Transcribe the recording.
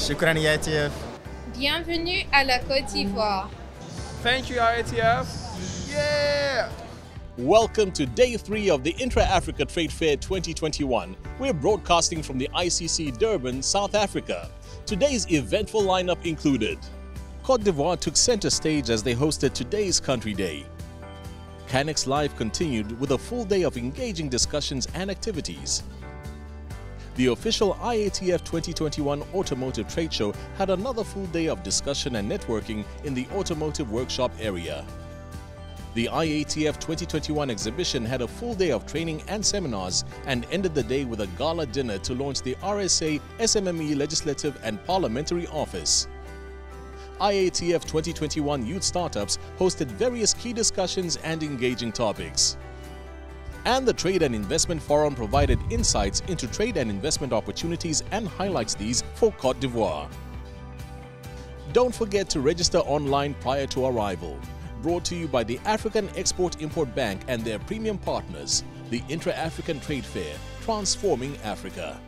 شكرا يا ITF. Bienvenue à la Côte d'Ivoire. Thank you, IATF. Yeah! Welcome to day three of the Intra Africa Trade Fair 2021. We're broadcasting from the ICC Durban, South Africa. Today's eventful lineup included Cote d'Ivoire took center stage as they hosted today's Country Day. Canex Live continued with a full day of engaging discussions and activities. The official IATF 2021 Automotive Trade Show had another full day of discussion and networking in the Automotive Workshop area. The IATF 2021 exhibition had a full day of training and seminars and ended the day with a gala dinner to launch the RSA SMME Legislative and Parliamentary Office. IATF 2021 Youth Startups hosted various key discussions and engaging topics. And the Trade and Investment Forum provided insights into trade and investment opportunities and highlights these for Cote d'Ivoire. Don't forget to register online prior to arrival. Brought to you by the African Export Import Bank and their premium partners, the Intra African Trade Fair, transforming Africa.